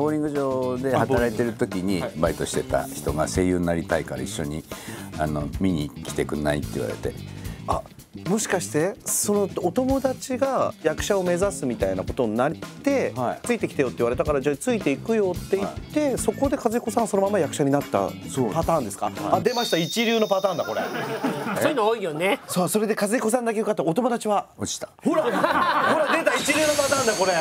ボーリング場で働いてる時にバイトしてた人が声優になりたいから一緒にあの見に来てくんないって言われて。あもしかしてそのお友達が役者を目指すみたいなことになって、はい。ついてきてよって言われたからじゃあついていくよって言って、そこで和彦さんそのまま役者になったそうパターンですか？あ出ました。一流のパターンだこれ。そういうの多いよね。そうそれで和彦さんだけ受かった。お友達は？落ちた。ほらほら出た。一流のパターンだこれ。